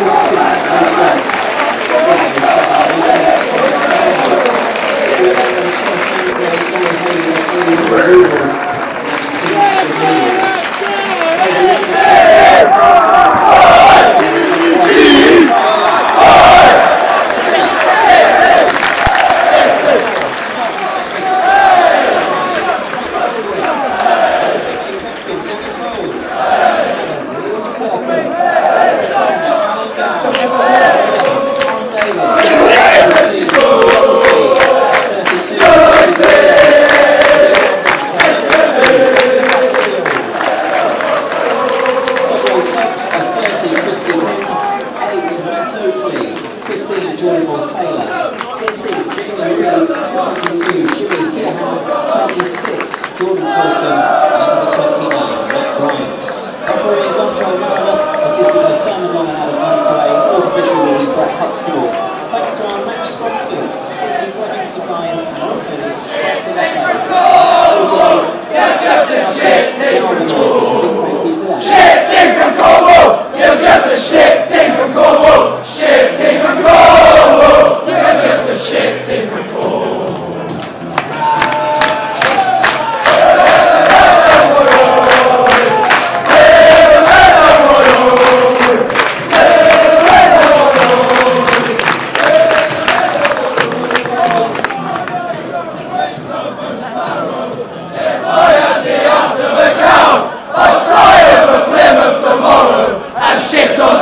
Thank you. Taylor. 18, Jamie Reid. 22, Jimmy Keohane. 26, Jordan Tillson. And number 29, Matt Grimes. Referee is Andre Marler, assisted by Simon Long and Adam Montoy. Fourth official will be Brett Huxtable. Thanks to our match sponsors, City Wedding Supplies, and also the Express Echo. shit's on